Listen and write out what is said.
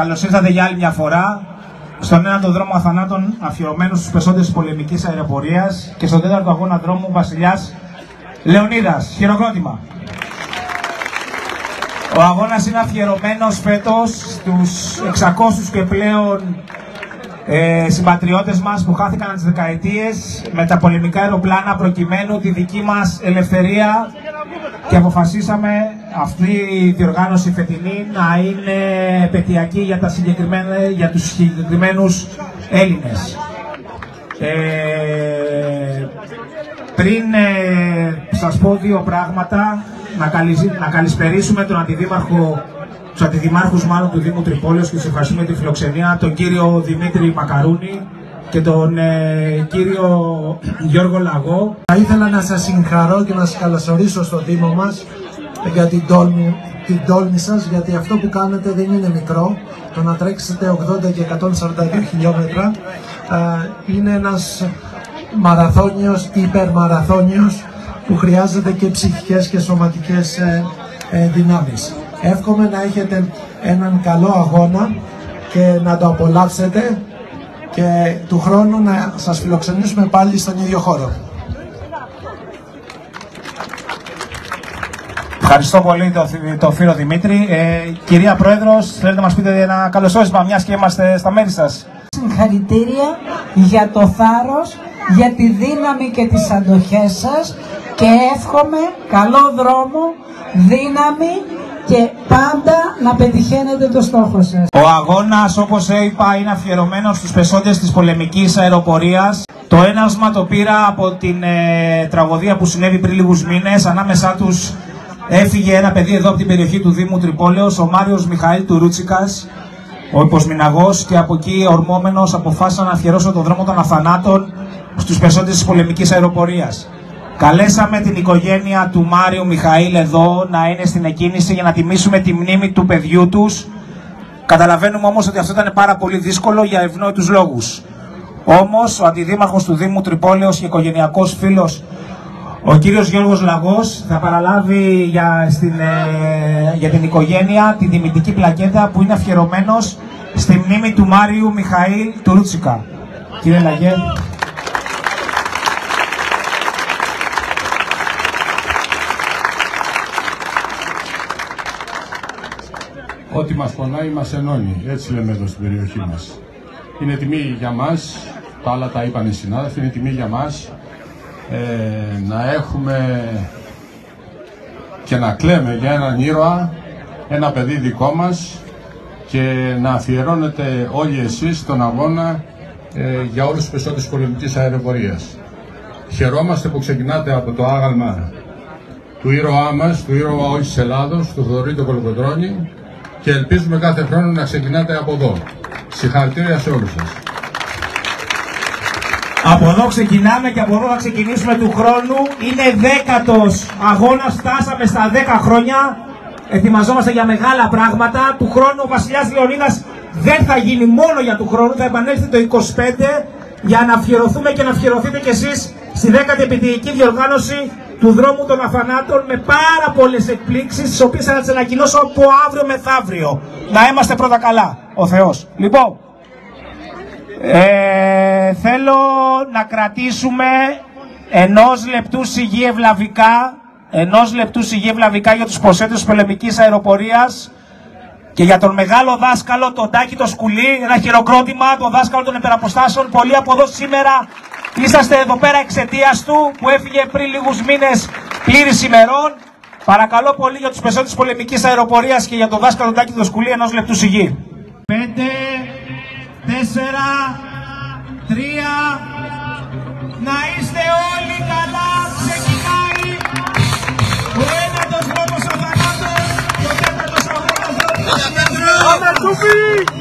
καλώς ήρθατε για άλλη μια φορά στον έναν δρόμο αθανάτων αφιερωμένο στους πεσόντες της πολεμικής αεροπορίας και στον τέταρτο αγώνα δρόμου Βασιλιάς Λεωνίδας. Χειροκρότημα. Ο αγώνας είναι αφιερωμένος φέτος στους 600 και πλέον ε, συμπατριώτες μας που χάθηκαν τις δεκαετίες με τα πολεμικά αεροπλάνα προκειμένου τη δική μας ελευθερία και αποφασίσαμε αυτή η διοργάνωση φετινή να είναι επαιτειακή για, τα συγκεκριμένα, για τους συγκεκριμένους Έλληνες. Ε, πριν ε, σας πω δύο πράγματα, να, να καλησπερίσουμε τον Αντιδήμαρχο τους αντιδημάρχους μάλλον του Δήμου Τρυπόλεως και σε ευχαριστούμε τη φιλοξενία, τον κύριο Δημήτρη Μακαρούνη και τον ε, κύριο Γιώργο Λαγό. Θα ήθελα να σας συγχαρώ και να σας καλωσορίσω στο Δήμο μας για την τόλμη, την τόλμη σας, γιατί αυτό που κάνετε δεν είναι μικρό. Το να τρέξετε 80 και 142 χιλιόμετρα ε, είναι ένας μαραθώνιος, υπερμαραθώνιος που χρειάζεται και ψυχικές και σωματικές ε, ε δυνάμεις. Εύχομαι να έχετε έναν καλό αγώνα και να το απολαύσετε και του χρόνου να σας φιλοξενήσουμε πάλι στον ίδιο χώρο. Ευχαριστώ πολύ το, το φίλο Δημήτρη. Ε, κυρία Πρόεδρος, θέλετε να μας πείτε ένα καλωσόρισμα, μιας και είμαστε στα μέρη σας. Συγχαρητήρια για το θάρρος, για τη δύναμη και τις αντοχές σας και εύχομαι καλό δρόμο, δύναμη και πάντα να πετυχαίνετε το στόχο σας. Ο αγώνας, όπως είπα, είναι αφιερωμένος στους πεσόντες της πολεμικής αεροπορίας. Το ένασμα το πήρα από την ε, τραγωδία που συνέβη πριν λίγους μήνες. Ανάμεσά τους έφυγε ένα παιδί εδώ από την περιοχή του Δήμου Τρυπόλεως, ο Μάριος Μιχαήλ Τουρούτσικας, ο υποσμηναγός και από εκεί ορμόμενος αποφάσισα να αφιερώσω τον δρόμο των αθανάτων στους πεσόντες της πολεμικής αεροπορίας. Καλέσαμε την οικογένεια του Μάριου Μιχαήλ εδώ να είναι στην εκκίνηση για να τιμήσουμε τη μνήμη του παιδιού τους. Καταλαβαίνουμε όμως ότι αυτό ήταν πάρα πολύ δύσκολο για ευνόητους λόγους. Όμως ο αντιδήμαρχος του Δήμου Τρυπόλεως και οικογενειακός φίλος ο κύριος Γιώργος Λαγός θα παραλάβει για, στην, ε, για την οικογένεια τη τιμητική πλακέτα που είναι αφιερωμένος στη μνήμη του Μάριου Μιχαήλ Τουρούτσικα. Κύριε Λαγέ. Ό,τι μας πονάει μας ενώνει, έτσι λέμε εδώ στην περιοχή μας. Είναι τιμή για μας, τα άλλα τα είπαν οι συνάδελφοι, είναι τιμή για μας ε, να έχουμε και να κλαίμε για έναν ήρωα, ένα παιδί δικό μας και να αφιερώνετε όλοι εσείς στον αγώνα ε, για όλους τους περισσότερους πολεμικής αεροπορίας. Χαιρόμαστε που ξεκινάτε από το άγαλμα του ήρωά μας, του ήρωα όλης της Ελλάδος, του Θοδωρή Κολοκοντρώνη και ελπίζουμε κάθε χρόνο να ξεκινάτε από εδώ. Συγχαρητήρια σε όλους σας. Από εδώ ξεκινάμε και από εδώ θα ξεκινήσουμε του χρόνου. Είναι δέκατος αγώνας, φτάσαμε στα 10 χρόνια. Ετοιμαζόμαστε για μεγάλα πράγματα. Του χρόνου ο Βασιλιάς Λεωνίδας δεν θα γίνει μόνο για του χρόνου, θα επανέλθει το 25 για να αφιερωθούμε και να αφιερωθείτε κι εσείς στη 10η επιτυχική διοργάνωση του δρόμου των αφανάτων με πάρα πολλές εκπλήξεις τις οποίες θα τις ανακοινώσω από αύριο μεθαύριο. Να είμαστε πρώτα καλά, ο Θεός. Λοιπόν, ε, θέλω να κρατήσουμε ενός λεπτού σιγή ευλαβικά, ενός λεπτού σιγή ευλαβικά για τους προσέτες πολεμικής αεροπορίας και για τον μεγάλο δάσκαλο, τον Τάκη το Σκουλή, ένα χειροκρότημα, τον δάσκαλο των υπεραποστάσεων, πολλοί από εδώ σήμερα Είσαστε εδώ πέρα εξαιτίας του που έφυγε πριν λίγους μήνες πλήρης ημερών. Παρακαλώ πολύ για τους πεσότε τη πολεμικής αεροπορίας και για τον δάσκαλο Τάκη Δοσκουλή ενός λεπτού σιγή. 5, 4, 3, να είστε όλοι καλά, ξεκινάει ο ένατος δρόμος αθανάτων, ο τέταρτος αγώνας δρόμος